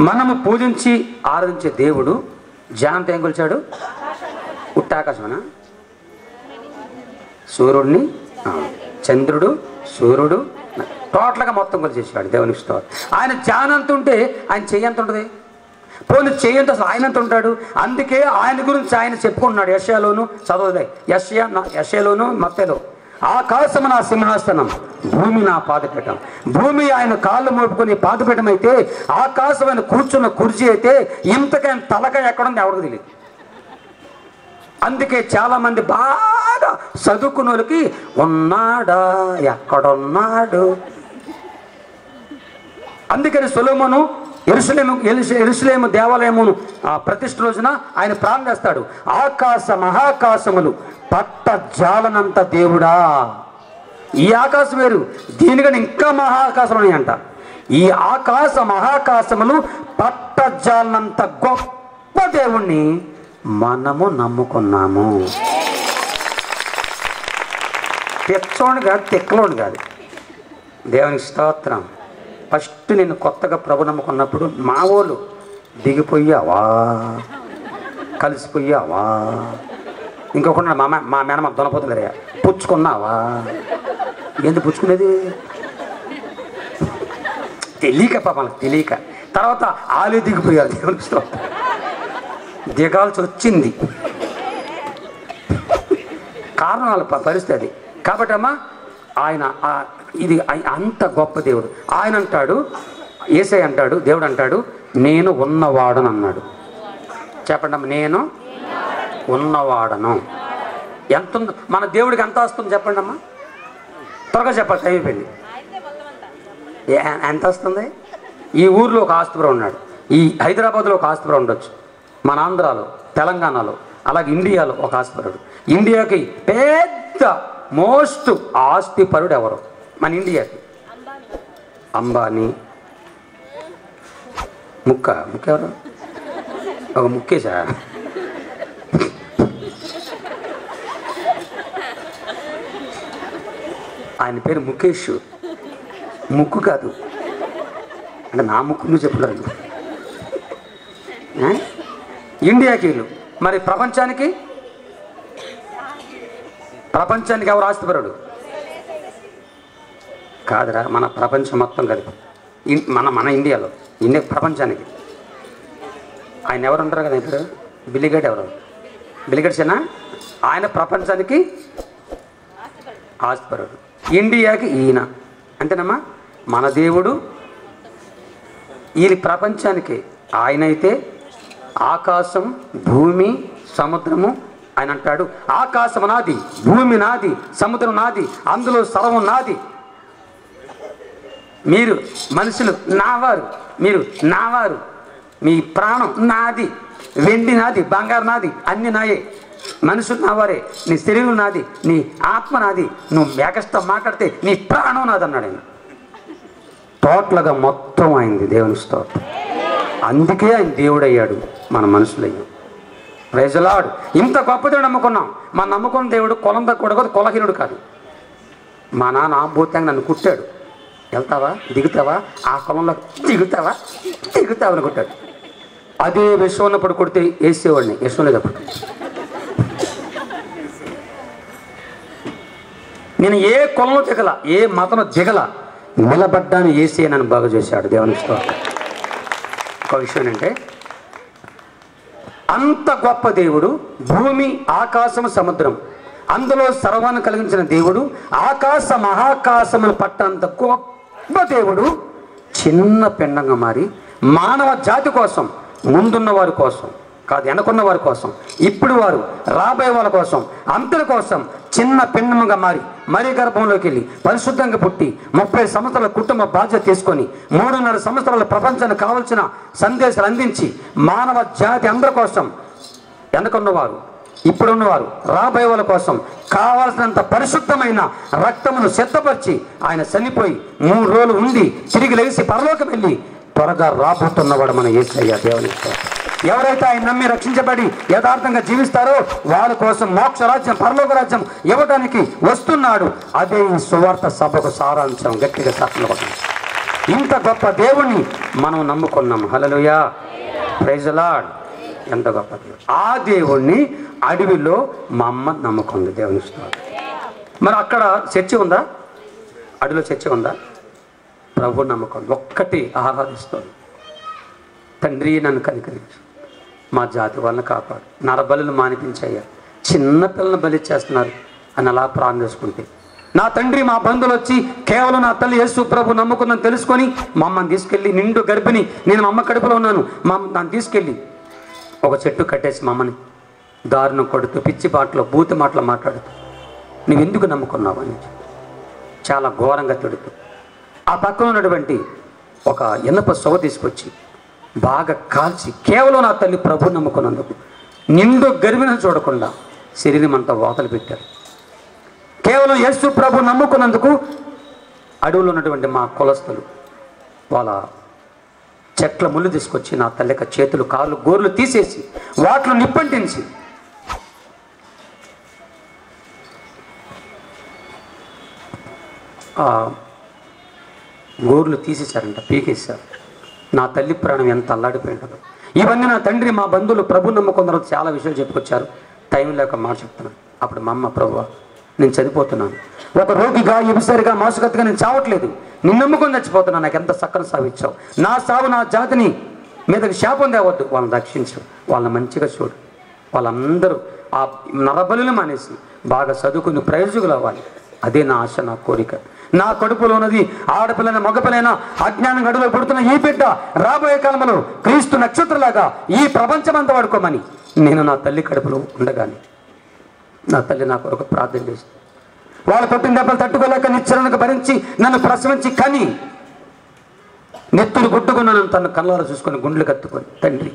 మనము పూజించి ఆరాధించే దేవుడు జానంతో ఏం కొలిచాడు. ఉట్టాకాశమనా? సూర్యుడిని చంద్రుడు సూర్యుడు టోటల్గా మొత్తం కొలిచేసాడు దేవునికి స్తోత్రం. ఆయన జానంత ఉంటే ఆయన చెయ్యంత ఉంటుంది? పోనీ చేయంత అసలు ఆయనంత ఉంటాడు? అందుకే ఆయన గురించి ఆయన చెప్పుకుంటున్నాడు యశయాలోను చదవదే యశయా యశయలోను మత్తెలో. ఆకాశము నా సింహాసనం భూమి నా పాదపీఠం. భూమి ఆయన కాళ్ళు మోపుకొని పాదపీఠం అయితే ఆకాశం ఆయన కూర్చున్న కుర్చీ అయితే ఇంతకైన తలక ఎక్కడుంది ఎవరికి తెలియదు అందుకే చాలా మంది బాగా చదువుకున్న వాళ్ళకి ఉన్నాడా ఎక్కడున్నాడు? అందుకని సులోమను ఎరుసలేము ఎరుస- ఎరుసలేము దేవాలయమును ఆ, ప్రతిష్ఠ రోజున ఆయన ప్రారంభ చేస్తాడు ఆకాశ మహాకాశములు పట్ట జాలనంత దేవుడా. ఈ ఆకాశం వేరు. దీనికని ఇంకా మహాకాశం అంట ఈ ఆకాశ మహాకాశములు పట్ట జాలనంత గొప్ప దేవుణ్ణి మనము నమ్ముకున్నాము. తెచ్చోని కాదు తెక్కలోని కాదు. దేవునికి స్తోత్రం. ఫస్ట్ నేను కొత్తగా ప్రభు నమ్ముకున్నప్పుడు మా వాళ్ళు దిగిపోయావా? కలిసిపోయావా? ఇంకొకటి మా మా మేనమ్మ దొనపోతుంది రే పుచ్చుకున్నావా? ఏంది పుచ్చుకునేది? తెలియక పాపం తెలియక. తర్వాత ఆలు దిగిపోయారు దేవుని దిగాల్సి వచ్చింది. కారణం ప- పరిస్థితి అది. కాబట్టి అమ్మా ఆయన ఆ- ఇది అంత గొప్ప దేవుడు. ఆయన అంటాడు ఏసై అంటాడు దేవుడు అంటాడు నేను ఉన్నవాడను అన్నాడు. చెప్పండి నేను ఉన్నవాడను. ఎంత ఉందో మన దేవుడికి ఎంత వస్తుంది చెప్పండి అమ్మా త్వరగా చెప్పాలి అయిపోయింది. ఎంత వస్తుంది? ఈ ఊర్లో ఒక ఆస్తిపురం ఉన్నాడు. ఈ హైదరాబాద్లో ఒక ఆస్తిపురం ఉండొచ్చు. మన ఆంధ్రాలో తెలంగాణలో అలాగే ఇండియాలో ఒక ఆస్తిపరుడు ఇండియాకి పెద్ద మోస్ట్ ఆస్తిపరుడు ఎవరు? మన ఇండియాకి అంబానీ. ముక్క ముక్క ఎవరు? ఒక ముక్కేశా? ఆయన పేరు ముఖేష్. ముక్కు కాదు. అంటే నా ముక్కు నువ్వు చెప్పలేదు ఇండియాకి వీళ్ళు. మరి ప్రపంచానికి? ప్రపంచానికి ఎవరు ఆస్తిపరుడు? కాదురా మన ప్రపంచం మొత్తం కలిపి మన మన ఇండియాలో ఇండియా ప్రపంచానికి. ఆయన ఎవరు ఉంటారు కదా ఇప్పుడు? బిల్లిగేట్ ఎవరు? బిల్లిగేట్సేనా ఆయన ప్రపంచానికి ఆస్తిపరుడు. ఇండియాకి ఈయన. అంతేనమ్మా? మన దేవుడు. ఈ ప్రపంచానికి ఆయనైతే ఆకాశం భూమి సముద్రము ఆయన అంటాడు. ఆకాశం నాది భూమి నాది సముద్రం నాది అందులో సర్వం నాది. మీరు మనుషులు నావారు మీరు నావారు. మీ ప్రాణం నాది వెండి నాది బంగారు నాది అన్ని నాయే. మనుషులు నావారే నీ శరీరం నాది నీ ఆత్మ నాది. నువ్వు మేకస్తో మాట్లాడితే నీ ప్రాణం నాది అన్నాడు ఆయన. టోటల్గా మొత్తం అయింది దేవుని స్తోత్రం. అందుకే ఆయన దేవుడయ్యాడు మన మనుషులయ్యాం. ప్రజలాడు ఇంత గొప్ప దేవుడు నమ్ముకున్నాం. మన నమ్ముకున్న దేవుడు కులం తక్కువ కూడా కులహీనుడు కాదు. మా నాన్న ఆంబూతంగా నన్ను కుట్టాడు. వెళ్తావా? దిగుతావా? ఆ కులంలో దిగుతావా? దిగుతావా అని అదే విషయం ఉన్నప్పుడు కొడితే వేసేవాడిని. విషయం లేదప్పుడు. నేను ఏ కులంలో దిగల ఏ మతంలో దిగల నిలబడ్డాను ఏసీ నన్ను బాగా చేశాడు దేవుని ఒక విషయం ఏంటంటే అంత గొప్ప దేవుడు భూమి ఆకాశం సముద్రం అందులో సర్వాన్ని కలిగించిన దేవుడు ఆకాశ మహాకాశములు పట్టంత గొప్ప దేవుడు చిన్న పిండంగా మారి మానవ జాతి కోసం ముందున్న వారి కోసం కాదు వెనకున్న వారి కోసం ఇప్పుడు వారు రాబోయే వాళ్ళ కోసం అంతటి కోసం చిన్న పిండముగా మారి మరి గర్భంలోకి వెళ్ళి పరిశుద్ధంగా పుట్టి ముప్పై సంవత్సరాల కుటుంబ బాధ్యత తీసుకొని మూడున్నర సంవత్సరాల ప్రపంచానికి కావలసిన సందేశాలు అందించి మానవ జాతి అందరి కోసం వెనకున్నవారు ఇప్పుడున్నవారు రాబోయే వాళ్ళ కోసం కావాల్సినంత పరిశుద్ధమైన రక్తమును సిద్ధపరిచి ఆయన చనిపోయి మూడు రోజులు ఉండి తిరిగి లేచి పరలోకం వెళ్ళి త్వరగా రాబోతున్నవాడు మన ఏసయ్య దేవుని ఎవరైతే ఆయన నమ్మి రక్షించబడి యథార్థంగా జీవిస్తారో వాళ్ళ కోసం మోక్ష రాజ్యం పరలోక రాజ్యం ఇవ్వడానికి వస్తున్నాడు. అదే ఈ సువార్త సభకు సారాంశం. గట్టిగా చెప్పడం ఇంత గొప్ప దేవుణ్ణి మనం నమ్ముకున్నాం. హలలుయా ప్రైజ్ లాడ్ ఎంత గొప్ప ఆ దేవుణ్ణి అడవిలో మా అమ్మ నమ్ముకుంది దేవుని స్తోత్రం. మరి అక్కడ చర్చి ఉందా? అడవిలో చర్చి ఉందా? ప్రభు నమ్మకం ఒక్కటి ఆరాధిస్తుంది తండ్రి నన్ను కనికరించు. మా జాతి వాళ్ళని కాపాడు. నరబలులు మానిపించయ్యా. చిన్న పిల్లల్ని బలి చేస్తున్నారు. అని అలా ప్రాణం చేసుకుంటే నా తండ్రి మా బంధువులు వచ్చి కేవలం నా తల్లి యేసు ప్రభు నమ్ముకుందని తెలుసుకొని మా అమ్మని తీసుకెళ్ళి నిండు గర్భిణి నేను మా అమ్మ కడుపులో ఉన్నాను. మా అమ్మ నన్ను తీసుకెళ్ళి ఒక చెట్టు కట్టేసి మమ్మని దారుణం కొడుతూ పిచ్చి మాటలో బూతి మాటలు మాట్లాడుతూ నువ్వెందుకు నమ్ముకున్నావు? అని చాలా ఘోరంగా తిడుతూ. ఆ పక్కన ఉన్నటువంటి ఒక ఇనప సొవ తీసుకొచ్చి బాగా కాల్చి కేవలం నా తల్లి ప్రభు నమ్ముకున్నందుకు నిండు గర్భిణం చూడకుండా శరీరం అంతా వాతలు పెట్టారు. కేవలం యేసు ప్రభు నమ్ముకున్నందుకు అడవులు ఉన్నటువంటి మా కులస్తులు వాళ్ళ చెట్ల ముళ్ళు తీసుకొచ్చి నా తల్లిక చేతులు కాళ్ళు గోర్లు తీసేసి వాటిలో నిప్పంటించి. ఆ గోర్లు తీసేశారంట పీకేశారు. నా తల్లి ప్రాణం ఎంత అల్లాడిపోయి ఇవన్నీ నా తండ్రి మా బంధువులు ప్రభు నమ్ముకున్న తర్వాత చాలా విషయాలు చెప్పుకొచ్చారు. టైం లేక మాట చెప్తున్నాను. అప్పుడు మా అమ్మ ప్రభు నేను చనిపోతున్నాను. ఒక రోగిగా ఎబిసరిగా మోసగత్తుగా నేను చావట్లేదు. నిన్ను నమ్ముకొని చచ్చిపోతున్నాను నాకు ఎంత సక్కన సావిచ్చావు నా సావు నా జాతిని మీదకి శాపం తేవద్దు. వాళ్ళని రక్షించు. వాళ్ళని మంచిగా చూడు. వాళ్ళందరూ ఆ నరబలులు మానేసి బాగా చదువుకుని ప్రయోజకులు అవ్వాలి అదే నా ఆశ నా కోరిక. నా కడుపులో ఉన్నది ఆడపిల్లైన మగపిల్లైన అజ్ఞానం గడువులో పుడుతున్న ఈ బిడ్డ రాబోయే కాలంలో క్రీస్తు నక్షత్రలాగా ఈ ప్రపంచమంతా వాడుకోమని నేను నా తల్లి కడుపులో ఉండగానే నా తల్లి నా కొరకు ప్రార్థన చేస్తాను వాళ్ళ కొట్టిన దెబ్బలు తట్టుకోలేక నిచ్చరణకు భరించి నన్ను ప్రసవించి కని నెత్తులు గుట్టుకున్న నన్ను తన కళ్ళలో చూసుకొని గుండెలు కత్తుకొని తండ్రి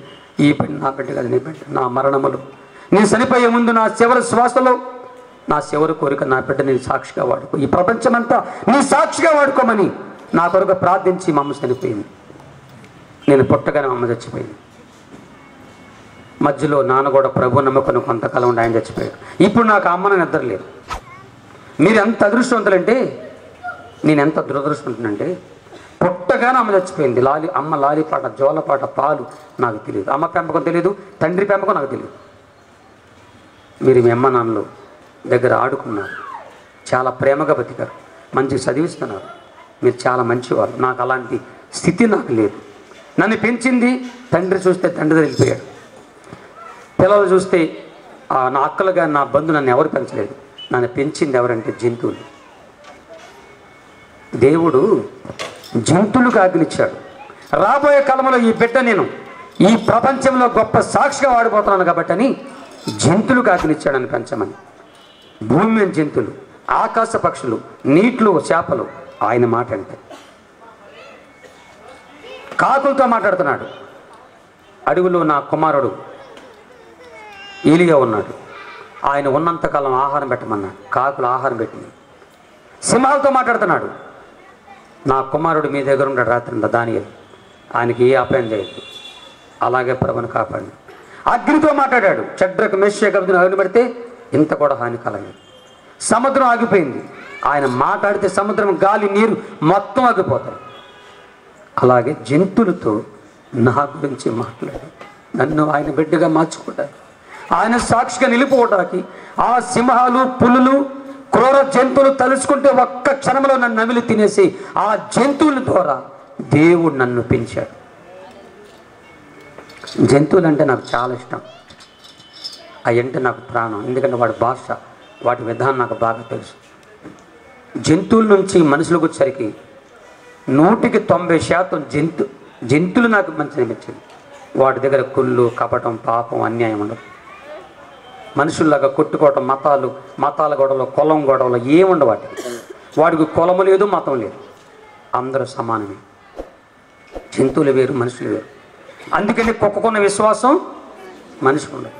ఈ బిడ్డ నా బిడ్డ కాదు నీ బిడ్డ నా మరణములు. నేను చనిపోయే ముందు నా చివరి శ్వాసలో నా చివరి కోరిక నా బిడ్డ నేను సాక్షిగా వాడుకో. ఈ ప్రపంచమంతా నీ సాక్షిగా వాడుకోమని నా కొరకు ప్రార్థించి మా అమ్మ చనిపోయింది. నేను పుట్టగానే మా అమ్మ చచ్చిపోయింది. మధ్యలో నాన్న కూడా ప్రభు నమ్ముకొని కొంతకాలం ఉండి ఆయన చచ్చిపోయాడు. ఇప్పుడు నాకు అమ్మన నిద్ర లేదు. మీరు ఎంత అదృష్టవంతులంటే నేను ఎంత దురదృష్టవంతునంటే పుట్టగానే అమ్మ చచ్చిపోయింది. లాలి అమ్మ లాలిపాట జోలపాట పాలు నాకు తెలియదు. అమ్మ పెంపకం తెలియదు తండ్రి పెంపకం నాకు తెలియదు. మీరు మీ అమ్మ నాన్నలు దగ్గర ఆడుకున్నారు. చాలా ప్రేమగా బతికారు. మంచిగా చదివిస్తున్నారు. మీరు చాలా మంచివారు. నాకు అలాంటి స్థితి నాకు లేదు. నన్ను పెంచింది తండ్రి చూస్తే తండ్రి వెళ్ళిపోయాడు పిల్లలు చూస్తే నా అక్కలుగా నా బంధు నన్ను ఎవరు పెంచలేదు. నన్ను పెంచింది ఎవరంటే జంతువులు. దేవుడు జంతువులకు ఆజ్ఞనిచ్చాడు రాబోయే కాలంలో ఈ బిడ్డ నేను ఈ ప్రపంచంలో గొప్ప సాక్షిగా వాడిపోతున్నాను కాబట్టి అని జంతువులకు ఆజ్ఞనిచ్చాడని పెంచమని. భూమి మీద జంతువులు ఆకాశ పక్షులు నీటిలో చేపలు ఆయన మాట అంటే. కాకులతో మాట్లాడుతున్నాడు. అడవిలో నా కుమారుడు ఈలిగా ఉన్నాడు. ఆయన ఉన్నంతకాలం ఆహారం పెట్టమన్నాడు. కాకులు ఆహారం పెట్టింది. సింహాలతో మాట్లాడుతున్నాడు. నా కుమారుడు మీ దగ్గర ఉన్నాడు రాత్రి దాని ఆయనకి ఏ అపాయం చేయొద్దు. అలాగే ప్రభుని కాపాడి అగ్నితో మాట్లాడాడు. చడ్రకు మెస్సే కవితను అగ్ని పెడితే ఇంత కూడా హాని కలగలేదు సముద్రం ఆగిపోయింది. ఆయన మాట్లాడితే సముద్రం గాలి నీరు మొత్తం ఆగిపోతాయి. అలాగే జంతువులతో నా గురించి మాట్లాడు. నన్ను ఆయన బిడ్డగా మార్చుకుంటారు. ఆయన సాక్షిగా నిలిపోవటానికి ఆ సింహాలు పులులు క్రూర జంతువులు తలుచుకుంటే ఒక్క క్షణంలో నన్ను నమిలి తినేసి ఆ జంతువుల ద్వారా దేవుడు నన్ను పెంచాడు. జంతువులు అంటే నాకు చాలా ఇష్టం. అవి నాకు ప్రాణం. ఎందుకంటే వాడి భాష వాటి విధానం నాకు బాగా తెలుసు. జంతువుల నుంచి మనుషులకు వచ్చేసరికి నూటికి తొంభై శాతం జంతు జంతువులు నాకు మంచి అనిపించింది. వాటి దగ్గర కుళ్ళు కపటం పాపం అన్యాయం ఉండదు. మనుషుల్లాగా కొట్టుకోవటం మతాలు మతాల గొడవలు కులం గొడవలు ఏముండవు వాటికి. వాడికి కులము లేదు మతం లేదు. అందరూ సమానమే. జంతువులు వేరు మనుషులు వేరు. అందుకని కుక్కకున్న విశ్వాసం మనిషికి ఉండదు.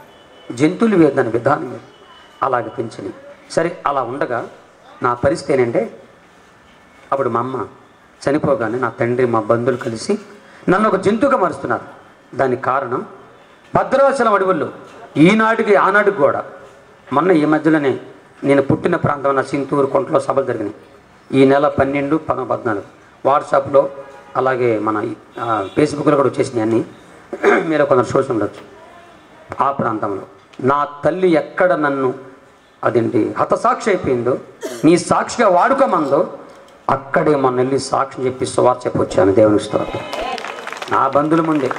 జంతువులు వేరు దాని విధానం వేరు. అలాగే పెంచినవి సరే అలా ఉండగా నా పరిస్థితి ఏంటంటే అప్పుడు మా అమ్మ చనిపోగానే నా తండ్రి మా బంధువులు కలిసి నన్ను ఒక జంతువుగా మారుస్తున్నారు. దానికి కారణం భద్రాచలం అడవుల్లో ఈనాటికి ఆనాటికి కూడా మొన్న ఈ మధ్యలోనే నేను పుట్టిన ప్రాంతం నా సింతూరు కొంటలో సభలు జరిగినాయి. ఈ నెల పన్నెండు పద పద్నాలుగు వాట్సాప్లో అలాగే మన ఫేస్బుక్లో కూడా వచ్చేసినాయి అన్నీ. మీరు కొందరు చూసి ఉండొచ్చు. ఆ ప్రాంతంలో నా తల్లి ఎక్కడ నన్ను అదేంటి హతసాక్షి అయిపోయిందో నీ సాక్షిగా వాడుకోమందో అక్కడే మొన్న వెళ్ళి సాక్షి చెప్పి సువార్ చెప్పొచ్చాను దేవుని స్తోత్రం. నా బంధువుల ముందే